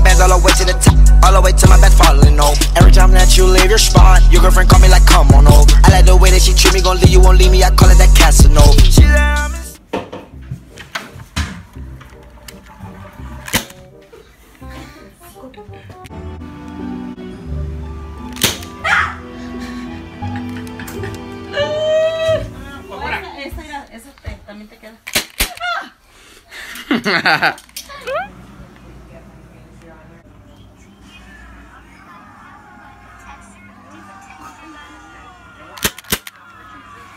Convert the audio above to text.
my bands all the way to the top, all the way to my back falling over. Every time that you leave your spot, your girlfriend call me like, come on over. I like the way that she treat me, gon' leave you, won't leave me. I call it that Casanova. She ah. esa, esa te- también te queda.